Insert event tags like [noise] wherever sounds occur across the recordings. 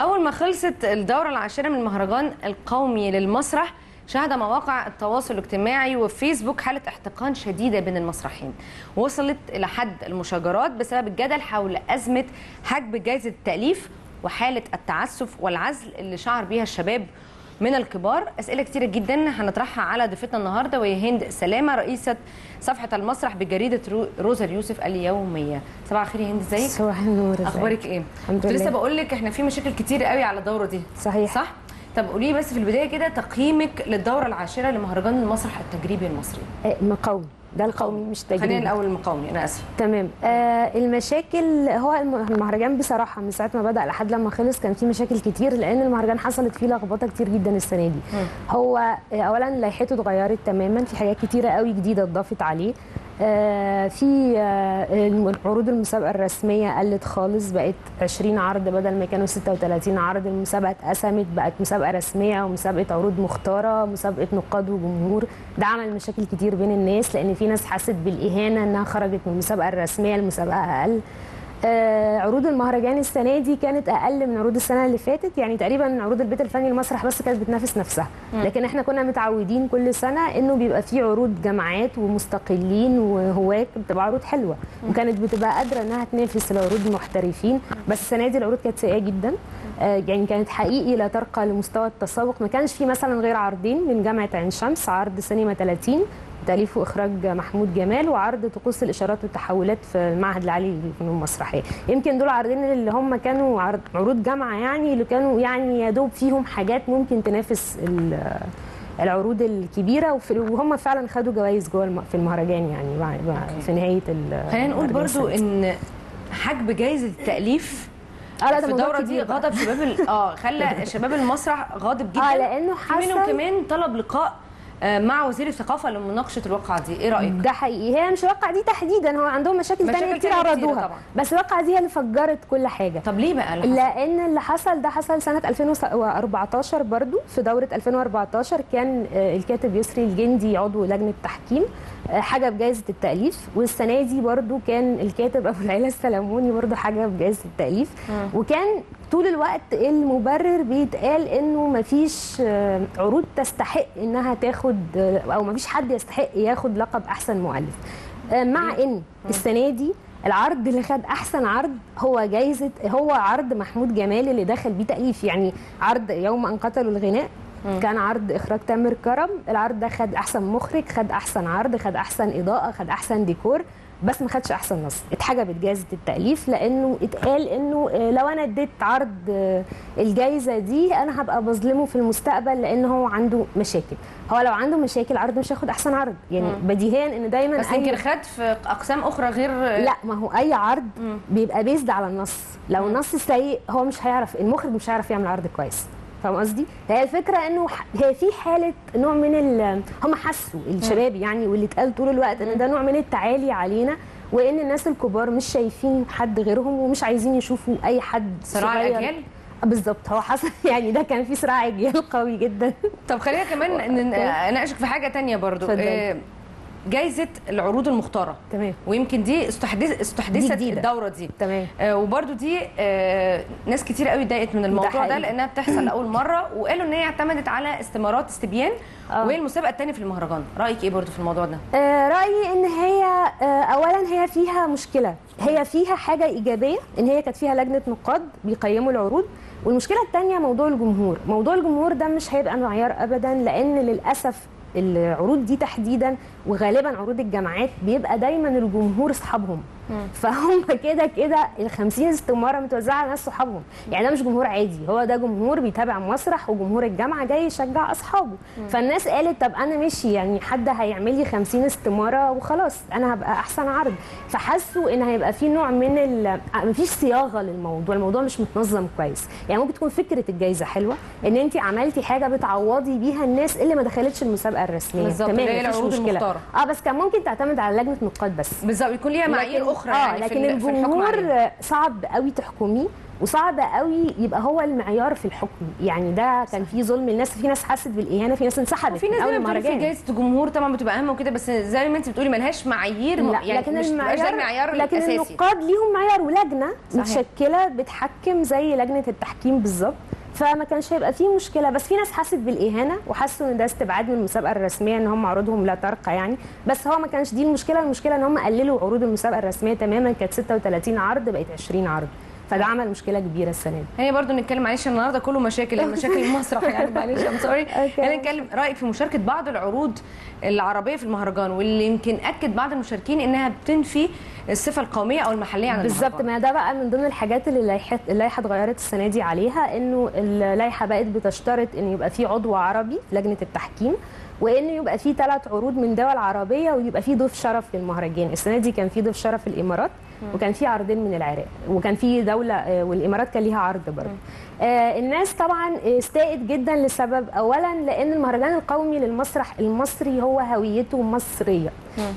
أول ما خلصت الدورة العاشرة من المهرجان القومي للمسرح شهد مواقع التواصل الاجتماعي وفيسبوك حالة احتقان شديدة بين المسرحيين. وصلت إلى حد المشاجرات بسبب الجدل حول أزمة حجب جائزة التأليف وحالة التعسف والعزل اللي شعر بيها الشباب من الكبار. أسئلة كتيرة جدا هنطرحها على ضيفتنا النهارده وهي هند سلامة رئيسة صفحة المسرح بجريدة رو- روزا اليوسف اليومية. صباح الخير يا هند إزيك؟ صباح النور؟ أخبارك إيه؟ الحمد كنت لسه لله. بقول لك إحنا في مشاكل كتير قوي على الدوره دي. صحيح. صح؟ طب قولي لي بس في البداية كده تقييمك للدورة العاشرة لمهرجان المسرح التجريبي المصري. آه، مقاوم ده القومي مش تجريبي خلينا الأول المقاومي أنا آسفة. تمام. آه المشاكل هو الم- المهرجان بصراحة من ساعة ما بدأ لحد لما خلص كان في مشاكل كتير لأن المهرجان حصلت فيه لخبطة كتير جدا السنة دي. هو آه، اولا لائحته اتغيرت تماما في حاجات كتيرة قوي جديدة اتضافت عليه. في آه عروض المسابقة الرسمية قلت خالص بقت 20 عرض بدل ما كانوا 36 عرض. المسابقة اتقسمت بقت مسابقة رسمية ومسابقة عروض مختارة مسابقه نقاد وجمهور. ده عمل مشاكل كتير بين الناس لأن في ناس حست بالإهانة إنها خرجت من المسابقة الرسمية لمسابقه أقل. آه، عروض المهرجان السنة دي كانت أقل من عروض السنة اللي فاتت. يعني تقريبا عروض البيت الفني المسرح بس كانت بتنافس نفسها. لكن إحنا كنا متعودين كل سنة إنه بيبقى في عروض جامعات ومستقلين وهواة بتبقى عروض حلوة. وكانت بتبقى قادرة إنها تنافس العروض المحترفين بس السنة دي العروض كانت سيئة جدا. آه، يعني كانت حقيقي لا ترقى لمستوى التسوق. ما كانش في مثلا غير عرضين من جامعة عين شمس عرض سينما 30 تأليف وإخراج محمود جمال وعرض طقوس الإشارات والتحولات في المعهد العالي للفنون المسرحية يمكن دول عرضين اللي هم كانوا عرض عروض جامعة يعني اللي كانوا يعني يا دوب فيهم حاجات ممكن تنافس ال- العروض الكبيرة وفي- وهم فعلا خدوا جوائز جوه في المهرجان يعني في نهاية ال- خلينا نقول برضو. إن حجب جائزه التأليف آه لا ده في الدوره دي. غضب شباب آه خلى [laughs] شباب المسرح غاضب جدا آه لأنه في منهم حصل كمان طلب لقاء آه، مع وزير الثقافة لمناقشة الواقعة دي. إيه رأيك؟ ده حقيقي. هي مش الواقعه دي تحديدا. هو عندهم مشاكل, مشاكل تانية كتير عرضوها. بس الواقعة دي هي اللي فجرت كل حاجة. طب ليه بقى؟ اللي؟ لأن اللي حصل ده حصل سنة 2014 برضو. في دورة 2014 كان آه، الكاتب يسري الجندي عضو لجنة تحكيم آه، حجب جائزة التأليف. والسنة دي برضو كان الكاتب أبو العلا السلموني برضو حجب جائزة التأليف. وكان طول الوقت المبرر بيتقال إنه مفيش آه، عروض تستحق إنها تاخد آه، أو مفيش حد يستحق ياخد لقب أحسن مؤلف. آه، مع إن السنة دي العرض اللي خد أحسن عرض هو جايزة هو عرض محمود جمال اللي دخل بيه تأليف يعني عرض يوم أن قتلوا الغناء. كان عرض إخراج تامر كرم. العرض ده خد أحسن مخرج خد أحسن عرض خد أحسن إضاءة خد أحسن ديكور. بس ما خدش أحسن نص. اتحجبت جائزة التأليف لأنه اتقال إنه آه، لو أنا اديت عرض آه، الجائزه دي أنا هبقى بظلمه في المستقبل لأن هو عنده مشاكل. هو لو عنده مشاكل عرض مش هياخد أحسن عرض. يعني بديهيا إن دايما بس أي- يمكن خد في أقسام أخرى غير لا ما هو أي عرض بيبقى بيزد على النص. لو النص سيء هو مش هيعرف المخرج مش هيعرف يعمل عرض كويس. فاهم قصدي؟ هي الفكرة إنه هي في حالة نوع من ال هم حسوا الشباب يعني واللي اتقال طول الوقت إن ده نوع من التعالي علينا وإن الناس الكبار مش شايفين حد غيرهم ومش عايزين يشوفوا أي حد صراع. الأجيال؟ بالظبط. هو حصل [laughs] يعني ده كان في صراع أجيال قوي جدا. طب خلينا كمان [laughs] أناقشك في حاجة تانية برضو. آه، جايزة العروض المختارة. تمام. ويمكن دي استحدث استحدثت جديدة. الدورة دي. تمام. آه، وبرضو دي آه، ناس كتير قوي اتضايقت من الموضوع ده, حقيقي. لأنها بتحصل لأول [coughs] مرة وقالوا إن هي اعتمدت على استمارات استبيان آه. وهي المسابقة الثانية في المهرجان. رأيك إيه برضو في الموضوع ده؟ آه، رأيي إن هي آه، أولا هي فيها مشكلة. هي فيها حاجة إيجابية إن هي كانت فيها لجنة نقاد بيقيموا العروض. والمشكلة الثانية موضوع الجمهور. موضوع الجمهور ده مش هيبقى معيار أبدا لأن للأسف العروض دي تحديدا وغالبا عروض الجامعات بيبقى دايما الجمهور أصحابهم. فهم كده كده ال 50 استماره متوزعة على ناس صحابهم. يعني ده مش جمهور عادي. هو ده جمهور بيتابع مسرح وجمهور الجامعة جاي يشجع أصحابه. فالناس قالت طب أنا ماشي يعني حد هيعمل لي 50 استماره وخلاص أنا هبقى أحسن عرض. فحسوا إن هيبقى في نوع من ال مفيش صياغة للموضوع. الموضوع مش متنظم كويس. يعني ممكن تكون فكرة الجائزه حلوة إن انت عملتي حاجة بتعوضي بيها الناس اللي ما دخلتش المسابقة الرسمية. بالظبط، هي مفيش مشكلة. المختارة. آه بس كان ممكن تعتمد على لجنة نقاد بس. بالظبط يكون ليها معايير لكن- أخرى آه يعني لكن في الجمهور. صعب قوي تحكميه وصعب قوي يبقى هو المعيار في الحكم يعني ده كان في ظلم الناس في ناس حست بالإهانة في ناس انسحبت في ناس بتقول في. جائزه الجمهور طبعا بتبقى أهم وكده بس زي ما أنت بتقولي ملهاش معايير لا يعني لكن مش ده المعيار لكن الأساسي النقاد ليهم معيار ولجنة صحيح. متشكلة بتحكم زي لجنة التحكيم بالظبط فما كانش هيبقى فيه مشكلة. بس في ناس حست بالإهانة وحسوا إن ده استبعاد من المسابقة الرسمية إن هم عروضهم لا ترقى يعني. بس هو ما كانش دي المشكلة. المشكلة إن هم قللوا عروض المسابقة الرسمية تماما. كانت 36 عرض بقت 20 عرض. فده عمل مشكلة كبيرة السنة دي هي برضو نتكلم معلش النهارده كله مشاكل مشاكل [laughs] المسرح يعني معلش ام سوري. [laughs] خلينا نتكلم رأيك في مشاركة بعض العروض العربية في المهرجان واللي يمكن أكد بعض المشاركين إنها بتنفي الصفة القومية أو المحلية عن بالظبط. ما ده بقى من ضمن الحاجات اللي اللائحه اللائحه اتغيرت السنة دي عليها إنه اللائحه بقت بتشترط إن يبقى في عضو عربي في لجنة التحكيم وإن يبقى في ثلاث عروض من دول عربية ويبقى في ضيف شرف للمهرجان السنة دي كان في ضيف شرف الإمارات وكان في عرضين من العراق وكان في دولة آه، والإمارات كان ليها عرض برضه. آه الناس طبعا استاءت جدا لسبب اولا لأن المهرجان القومي للمسرح المصري هو هويته مصرية.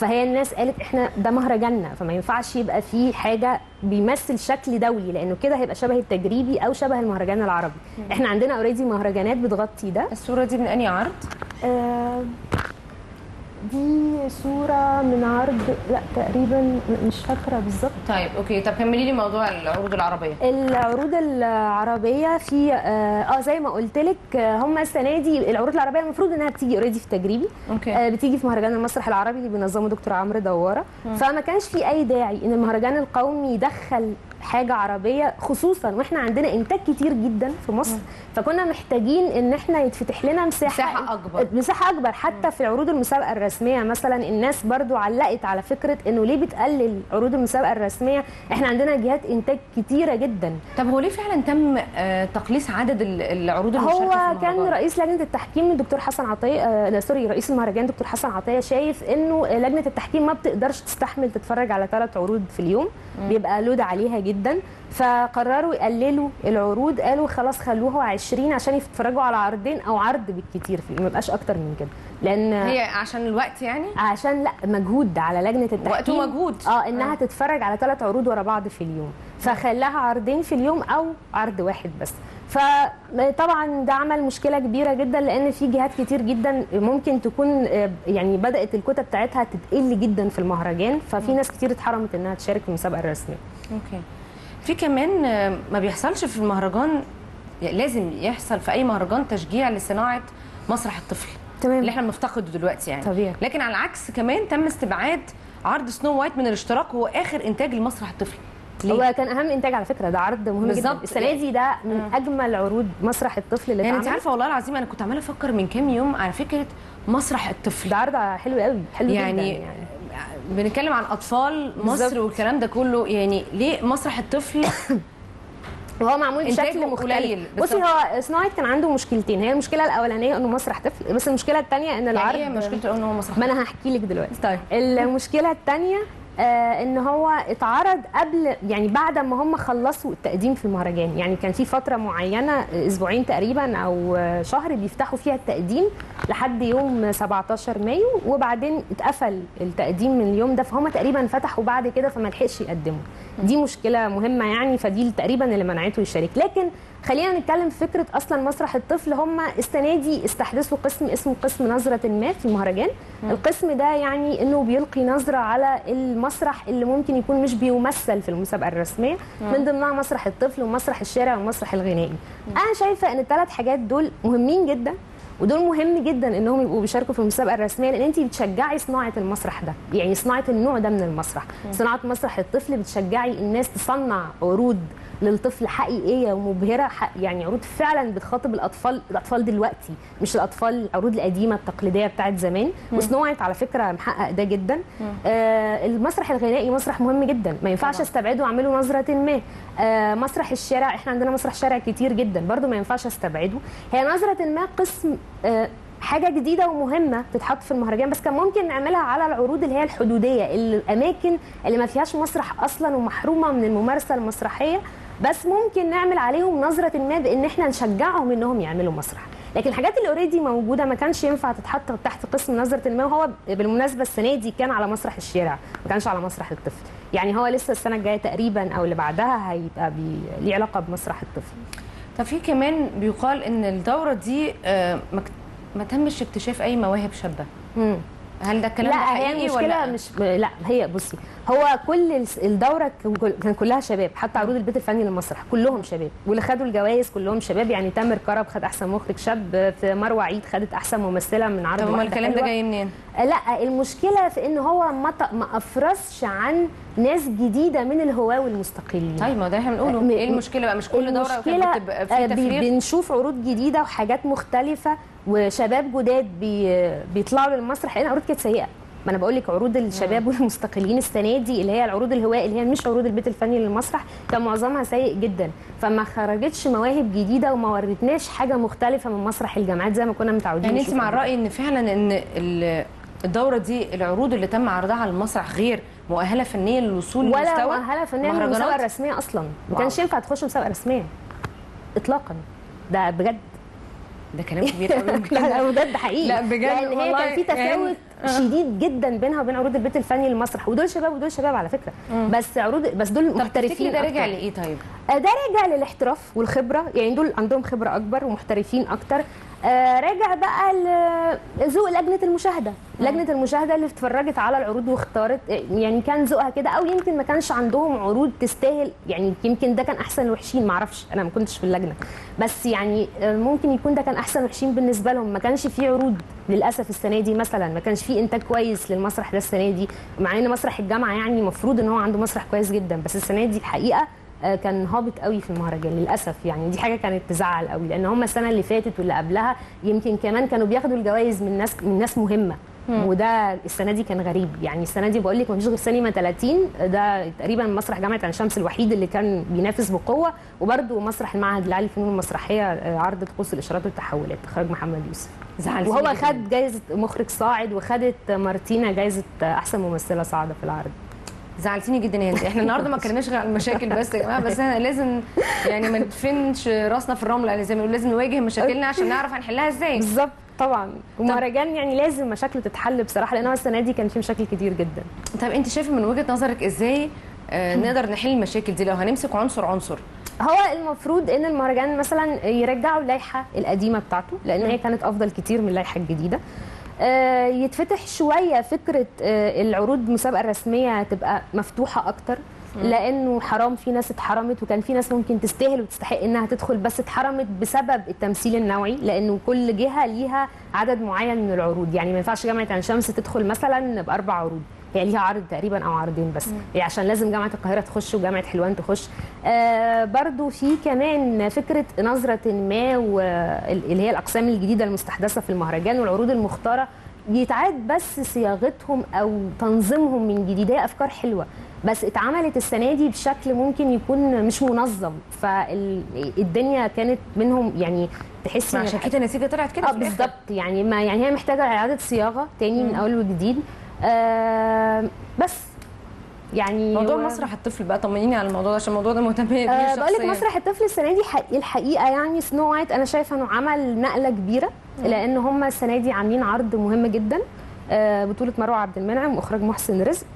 فهي الناس قالت إحنا ده مهرجاننا فما ينفعش يبقى فيه حاجة بيمثل شكل دولي لأنه كده هيبقى شبه التجريبي أو شبه المهرجان العربي. إحنا عندنا already مهرجانات بتغطي ده. الصورة دي من أنهي عرض؟ آه، دي صورة من عرض لا تقريبا مش فاكرة بالظبط. طيب okay. طب كملي لي موضوع العروض العربية. العروض العربية في آه آه، زي ما قلت لك آه، هم السنة دي العروض العربية المفروض إنها بتيجي already في تجريبي. okay. آه، بتيجي في مهرجان المسرح العربي اللي بينظمه دكتور عمرو دوارة. فما كانش في أي داعي إن المهرجان القومي يدخل حاجة عربية خصوصا وإحنا عندنا إنتاج كتير جدا في مصر فكنا محتاجين إن إحنا يتفتح لنا مساحة مساحة أكبر. مساحة أكبر. حتى في عروض المسابقة الرسمية مثلا الناس برضو علقت على فكرة إنه ليه بتقلل عروض المسابقة الرسمية؟ إحنا عندنا جهات إنتاج كتيرة جدا. طب هو ليه فعلا تم آه، تقليص عدد ال- العروض المشاركة في هو كان؟ رئيس لجنة التحكيم الدكتور حسن عطية آه لا، سوري رئيس المهرجان دكتور حسن عطية شايف إنه لجنة التحكيم ما بتقدرش تستحمل تتفرج على ثلاث عروض في اليوم. بيبقى لود عليها جدا. فقرروا يقللوا العروض. قالوا خلاص خلوها 20 عشان يتفرجوا على عرضين أو عرض بالكتير ما يبقاش أكتر من كده. لأن هي عشان الوقت يعني؟ عشان لا مجهود. على لجنة التحكيم. وقت ومجهود. آه إنها آه. آه. تتفرج على ثلاث عروض ورا بعض في اليوم. فخلاها عرضين في اليوم أو عرض واحد بس. فطبعا ده عمل مشكلة كبيرة جدا لأن في جهات كتير جدا ممكن تكون آه، يعني بدأت الكتب بتاعتها تتقل جدا في المهرجان. ففي ناس كتير اتحرمت إنها تشارك في المسابقة الرسمية. okay. في كمان ما بيحصلش في المهرجان يعني لازم يحصل في أي مهرجان تشجيع لصناعة مسرح الطفل تمام. اللي إحنا بنفتقده دلوقتي يعني طبيعي. لكن على العكس كمان تم استبعاد عرض Snow White من الاشتراك هو آخر إنتاج لمسرح الطفل ليه؟ هو كان أهم إنتاج على فكرة ده عرض مهم جدا. السنة دي ده من أجمل عروض مسرح الطفل اللي يعني أنت عارفة والله العظيم أنا كنت عمالة أفكر من كام يوم على فكرة مسرح الطفل ده عرض حلو قوي حلو يعني, جدا يعني بنتكلم عن أطفال مصر بالظبط. والكلام ده كله يعني ليه مسرح الطفل [coughs] وهو معمول بشكل مختلف. بصي. هو سنايت كان عنده مشكلتين. هي المشكلة الأولانية إنه مسرح طفل بس المشكلة الثانية إن العرض يعني مشكلته ان هو مسرح ما أنا هحكي لك دلوقتي. طيب. المشكلة الثانية آه إن هو اتعرض قبل يعني بعد ما هم خلصوا التقديم في المهرجان. يعني كان في فترة معينة أسبوعين تقريبا أو شهر بيفتحوا فيها التقديم لحد يوم 17 مايو وبعدين اتقفل التقديم من اليوم ده. فهم تقريبا فتحوا بعد كده فما لحقش يقدموا. دي مشكلة مهمة يعني فدي تقريبا اللي منعته يشارك لكن خلينا نتكلم في فكرة أصلا مسرح الطفل. هم السنة دي استحدثوا قسم اسمه قسم نظرة ما في المهرجان. القسم ده يعني إنه بيلقي نظرة على المسرح اللي ممكن يكون مش بيمثل في المسابقة الرسمية. من ضمنها مسرح الطفل ومسرح الشارع والمسرح الغنائي. أنا شايفة إن الثلاث حاجات دول مهمين جدا. ودول مهم جدا إنهم يبقوا بيشاركوا في المسابقة الرسمية لأن انت بتشجعي صناعة المسرح ده. يعني صناعة النوع ده من المسرح. صناعة مسرح الطفل بتشجعي الناس تصنع عروض للطفل حقيقية ومبهرة حق يعني عروض فعلا بتخاطب الأطفال الأطفال دلوقتي مش الأطفال العروض القديمة التقليدية بتاعت زمان. وصناعت على فكرة محقق ده جدا. آه المسرح الغنائي مسرح مهم جدا. ما ينفعش. أستبعده واعمله نظرة ما. آه مسرح الشارع إحنا عندنا مسرح شارع كتير جدا. برضو ما ينفعش أستبعده. هي نظرة ما قسم آه حاجة جديدة ومهمة تتحط في المهرجان بس كان ممكن نعملها على العروض اللي هي الحدودية الأماكن اللي ما فيهاش مسرح أصلا ومحرومة من الممارسة المسرحية. بس ممكن نعمل عليهم نظرة ما بإن إحنا نشجعهم إنهم يعملوا مسرح. لكن الحاجات اللي اوريدي موجودة ما كانش ينفع تتحط تحت قسم نظرة الماء وهو بالمناسبة السنة دي كان على مسرح الشارع ما كانش على مسرح الطفل. يعني هو لسه السنة الجاية تقريبا أو اللي بعدها هيبقى بي... ليه علاقة بمسرح الطفل. طب في كمان بيقال إن الدورة دي آه، ما تمش اكتشاف أي مواهب شابة. هل ده الكلام ده هي حقيقي المشكلة ولا مش لا هي بصي هو كل الدورة كان كل- كان كلها شباب حتى عروض البيت الفني للمسرح كلهم شباب واللي خدوا الجوائز كلهم شباب يعني تامر كرب خد أحسن مخرج شاب في مروة عيد خدت أحسن ممثلة من عرض طب الكلام ده. جاي منين؟ لا المشكلة في إن هو ما أفرزش عن ناس جديدة من الهواة والمستقلين. طيب ما ده إحنا بنقوله. إيه المشكلة بقى؟ مش كل دورة بتبقى آه، في بي- تفريغ؟ بنشوف عروض جديدة وحاجات مختلفة وشباب جداد بي بيطلعوا للمسرح. لأن عروض كانت سيئة. ما أنا بقول لك عروض الشباب والمستقلين السنة دي اللي هي العروض الهواء اللي هي مش عروض البيت الفني للمسرح كان معظمها سيء جدا. فما خرجتش مواهب جديدة وما ورتناش حاجة مختلفة من مسرح الجامعات زي ما كنا متعودين يعني أنت مع. الرأي إن فعلا إن ال- الدورة دي العروض اللي تم عرضها على المسرح غير مؤهلة فنيا للوصول ولا لمستوى مؤهلة فنيا؟ المسابقه الرسميه أصلا. ما. كانش ينفع تخش مسابقة رسمية. اطلاقا. ده بجد. ده كلام كبير قوي [laughs] لا بجد حقيقي. لا بجد لأن هي والله كان في تفاوت يعني- شديد جدا بينها وبين عروض البيت الفني للمسرح ودول شباب ودول شباب على فكرة. بس عروض بس دول طب محترفين ده رجع أكتر. لإيه طيب؟ آه، ده راجع للاحتراف والخبرة. يعني دول عندهم خبرة أكبر ومحترفين أكتر. آه، راجع بقى لذوق لجنة المشاهدة. لجنة المشاهدة اللي اتفرجت على العروض واختارت يعني كان ذوقها كده أو يمكن ما كانش عندهم عروض تستاهل يعني يمكن ده كان أحسن الوحشين ما أعرفش أنا ما كنتش في اللجنة. بس يعني آه، ممكن يكون ده كان أحسن الوحشين بالنسبة لهم. ما كانش في عروض للأسف السنة دي مثلا ما كانش في إنتاج كويس للمسرح ده السنة دي. مع إن مسرح الجامعة يعني المفروض إن هو عنده مسرح كويس جدا بس السنة دي الحقيقة آه، كان هابط قوي في المهرجان للأسف يعني. دي حاجة كانت تزعل قوي لأن هم السنة اللي فاتت واللي قبلها يمكن كمان كانوا بياخدوا الجوائز من ناس من ناس مهمة. وده السنة دي كان غريب. يعني السنة دي بقول لك مفيش غير سينما 30 ده تقريبا مسرح جامعة عين شمس الوحيد اللي كان بينافس بقوة. وبرده مسرح المعهد العالي للفنون المسرحية آه، عرض طقوس الإشارات والتحولات إخراج محمد يوسف. زعلتيني وهو. خد جائزه مخرج صاعد وخدت مارتينا جائزه أحسن ممثلة صاعدة في العرض. زعلتيني جدا يا هند. إحنا النهارده ما اتكلمناش غير عن المشاكل بس يا جماعة بس إحنا لازم يعني ما ندفنش راسنا في الرمل يعني زي ما بنقول لازم نواجه مشاكلنا عشان نعرف هنحلها إزاي. بالظبط طبعا. ومهرجان يعني لازم مشاكله تتحل بصراحة لأن السنة دي كان فيه مشاكل كتير جدا. طب انت شايفة من وجهة نظرك إزاي آه نقدر نحل المشاكل دي؟ لو هنمسك عنصر عنصر. هو المفروض إن المهرجان مثلا يرجعوا اللائحة القديمة بتاعته لأن هي كانت أفضل كتير من اللائحة الجديدة. يتفتح شوية فكرة آه، العروض المسابقه الرسميه تبقى مفتوحة أكتر لأنه حرام في ناس اتحرمت وكان في ناس ممكن تستاهل وتستحق إنها تدخل بس اتحرمت بسبب التمثيل النوعي لأنه كل جهة ليها عدد معين من العروض. يعني ما ينفعش جامعة عين شمس تدخل مثلا بأربع عروض. هي ليها عرض تقريبا أو عرضين بس. هي عشان لازم جامعة القاهرة تخش وجامعة حلوان تخش. آه برضو في كمان فكرة نظرة ما واللي هي الأقسام الجديدة المستحدثة في المهرجان والعروض المختارة. يتعاد بس صياغتهم أو تنظيمهم من جديد. هي أفكار حلوة. بس اتعملت السنة دي بشكل ممكن يكون مش منظم. فالدنيا كانت منهم يعني تحس ان عشان كده النتيجة طلعت كده آه. بالظبط. يعني ما يعني هي محتاجة إعادة صياغة تاني من أول وجديد. بس. يعني موضوع و- مسرح الطفل بقى طمنيني على الموضوع ده عشان الموضوع ده مهتم بيه آه بقول لك. مسرح الطفل السنة دي حق- الحقيقة يعني سنو وايت أنا شايفة إنه عمل نقلة كبيرة لأن هم السنة دي عاملين عرض مهم جدا آه بطولة مروة عبد المنعم وإخراج محسن رزق.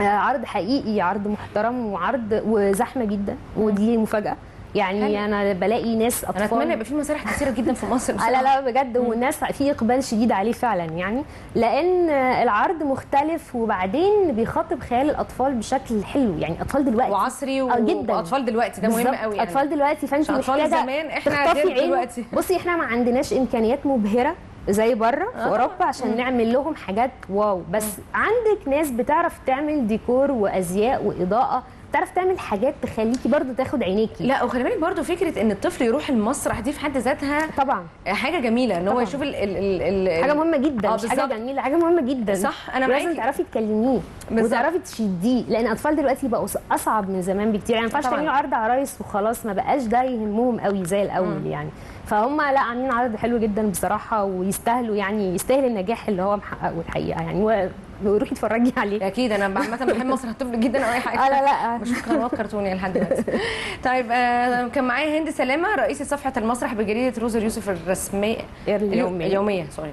آه عرض حقيقي عرض محترم وعرض وزحمة جدا ودي مفاجأة. يعني حلو. أنا بلاقي ناس اطفال أنا أتمنى يبقى في مسارح كتيره جدا في مصر. [laughs] لا لا بجد والناس في إقبال شديد عليه فعلا يعني لأن العرض مختلف وبعدين بيخاطب خيال الأطفال بشكل حلو يعني أطفال دلوقتي وعصري و... آه، جدا. وأطفال دلوقتي ده مهم. قوي يعني. أطفال دلوقتي فأنت محتاجة زمان غير عينه. دلوقتي. بصي إحنا ما عندناش إمكانيات مبهرة زي بره في آه. أوروبا عشان نعمل لهم حاجات واو بس عندك ناس بتعرف تعمل ديكور وأزياء وإضاءة بتعرف تعمل حاجات تخليكي برضو تاخد عينيكي لا وخلي بالك برضه فكرة إن الطفل يروح المسرح دي في حد ذاتها طبعا حاجة جميلة إن هو. يشوف ال ال ال ال حاجة مهمة جدا آه، مش حاجة. جميلة حاجة مهمة جدا صح، لازم معاكي. تعرفي تكلميه. وتعرفي تشديه لأن الأطفال دلوقتي بقوا أصعب من زمان بكتير يعني ما ينفعش. تعملوا عرض عرايس وخلاص ما بقاش ده يهمهم قوي زي الأول يعني فهم لا عاملين عرض حلو جدا بصراحة ويستاهلوا يعني يستاهل النجاح اللي هو محققه الحقيقة يعني روحي اتفرجي عليه [laughs] أكيد أنا عامة بحب مسرح الطفل جدا أو أي حاجة آه لا لا [laughs] بشوف قنوات كرتونيه لحد دلوقتي [laughs] طيب آه كان معايا هند سلامة رئيسة صفحة المسرح بجريدة روز اليوسف الرسمية اليومية. اليومية سوري.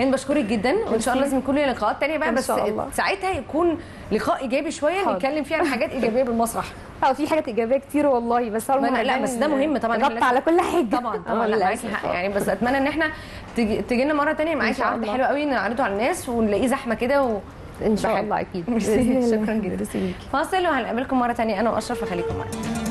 هند بشكرك جدا وإن شاء الله لازم يكون لنا لقاءات تانية بقى بس. ساعتها يكون لقاء إيجابي شوية. نتكلم فيه عن حاجات إيجابية بالمسرح آه في حاجات إيجابية كتير والله بس هو لا بس ده مهم طبعا لازم- على كل حاجة طبعا طبعا [laughs] لا معاكي. حق يعني بس أتمنى إن إحنا تجي, لنا مرة تانية معاكي عرض. حلو قوي نعرضه على الناس ونلاقيه زحمة كده و... إن شاء. الله أكيد. [laughs] شكراً جداً. فاصل وهنقابلكم مرة تانية أنا وأشرف وخليكم معانا